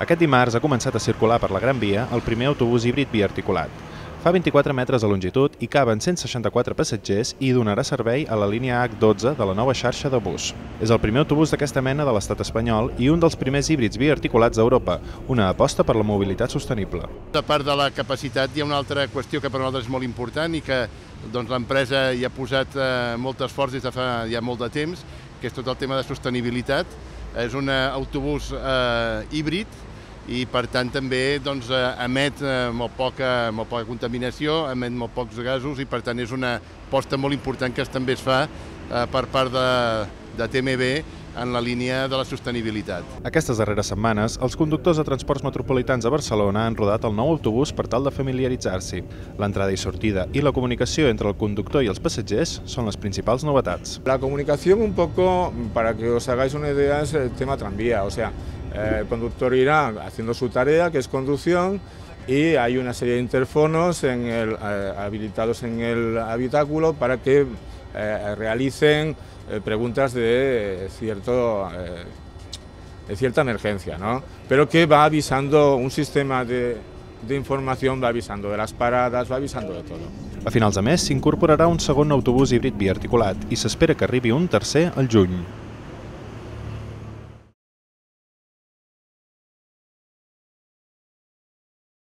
Aquest dimarts ha començat a circular per la Gran Via el primer autobús híbrid biarticulat. Fa 24 metres de longitud i caben 164 passatgers i donarà servei a la línia H12 de la nova xarxa de bus. És el primer autobús d'aquesta mena de l'estat espanyol i un dels primers híbrids biarticulats a Europa, una aposta per la mobilitat sostenible. A part de la capacitat, hi ha una altra qüestió que per nosaltres és molt important i que doncs, l'empresa hi ha posat eh, molt esforç des de fa ja molt de temps, que és tot el tema de sostenibilitat. És un autobús eh, híbrid i per tant també doncs, eh, emet eh, molt, poca, molt poca contaminació, emet molt pocs gasos i per tant és una aposta molt important que també es fa eh, per part de, de TMB en la línia de la sostenibilitat. Aquestes darreres setmanes, els conductors de transports metropolitans a Barcelona han rodat el nou autobús per tal de familiaritzar-s'hi. L'entrada i sortida i la comunicació entre el conductor i els passatgers són les principals novetats. La comunicació un poco, para que os hagáis una idea, es el tema tranvía, o sea, Eh, el conductor irá haciendo su tarea, que es conducción, y hay una serie de interfonos en el, eh, habilitados en el habitáculo para que eh, realicen eh, preguntas de, cierto, eh, de cierta emergencia, ¿no? pero que va avisando un sistema de, de información, va avisando de las paradas, va avisando de todo. A finals de mes s'incorporarà un segon autobús híbrid biarticulat i s'espera que arribi un tercer al juny.